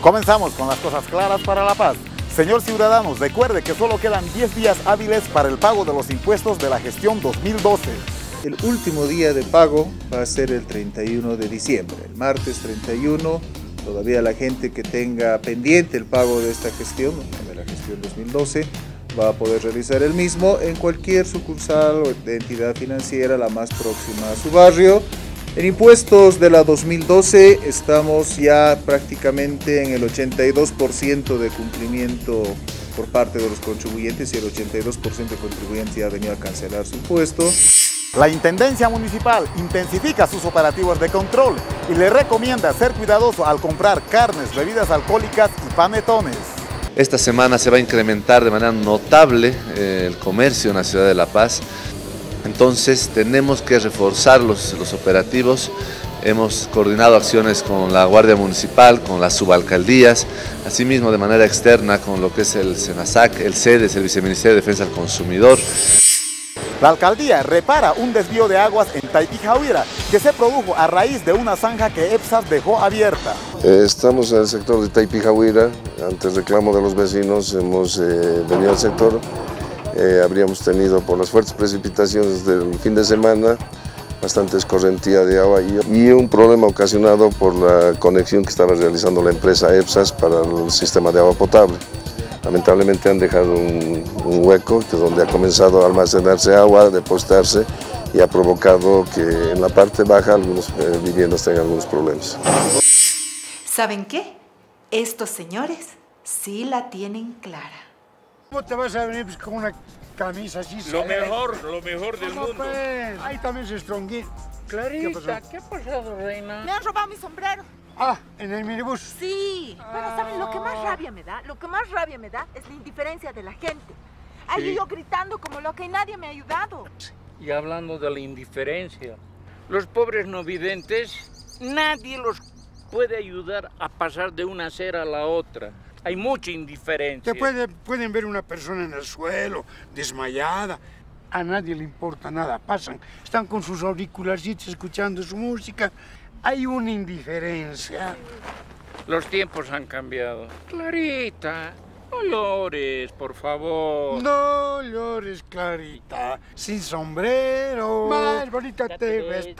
Comenzamos con las cosas claras para la paz. Señor Ciudadanos, recuerde que solo quedan 10 días hábiles para el pago de los impuestos de la gestión 2012. El último día de pago va a ser el 31 de diciembre, el martes 31. Todavía la gente que tenga pendiente el pago de esta gestión, de la gestión 2012, va a poder realizar el mismo en cualquier sucursal o de entidad financiera la más próxima a su barrio. En impuestos de la 2012 estamos ya prácticamente en el 82% de cumplimiento por parte de los contribuyentes y el 82% de contribuyentes ya ha venido a cancelar su impuesto. La Intendencia Municipal intensifica sus operativos de control y le recomienda ser cuidadoso al comprar carnes, bebidas alcohólicas y panetones. Esta semana se va a incrementar de manera notable eh, el comercio en la ciudad de La Paz. Entonces tenemos que reforzar los, los operativos. Hemos coordinado acciones con la Guardia Municipal, con las subalcaldías, asimismo de manera externa con lo que es el SENASAC, el CEDES, el Viceministerio de Defensa del Consumidor. La alcaldía repara un desvío de aguas en Taipijahuira que se produjo a raíz de una zanja que EPSAS dejó abierta. Eh, estamos en el sector de Taipijahuira, ante el reclamo de los vecinos hemos eh, venido al sector. Eh, habríamos tenido por las fuertes precipitaciones del fin de semana bastante escorrentía de agua y, un problema ocasionado por la conexión que estaba realizando la empresa EPSAS para el sistema de agua potable. Lamentablemente han dejado un, hueco que donde ha comenzado a almacenarse agua, depositarse y ha provocado que en la parte baja algunas eh, viviendas tengan algunos problemas. ¿Saben qué? Estos señores sí la tienen clara. ¿Cómo te vas a venir pues, con una camisa así? Lo mejor, lo mejor del ¿Cómo, mundo. pues? Ahí también se estronguí. Clarita, ¿Qué pasó? ¿qué ha pasado, reina? Me han robado mi sombrero. Ah, en el minibús. Sí, pero ¿saben lo que más rabia me da? Lo que más rabia me da es la indiferencia de la gente. Ahí Sí. yo gritando como loca y nadie me ha ayudado. Y hablando de la indiferencia, los pobres no videntes, nadie los puede ayudar a pasar de una acera a la otra. Hay mucha indiferencia. Te puede- pueden ver una persona en el suelo, desmayada. A nadie le importa nada. Pasan, están con sus auricularcitos escuchando su música. Hay una indiferencia. Los tiempos han cambiado. Clarita, no llores, por favor. No llores, Clarita, sin sombrero. Más bonita te ves,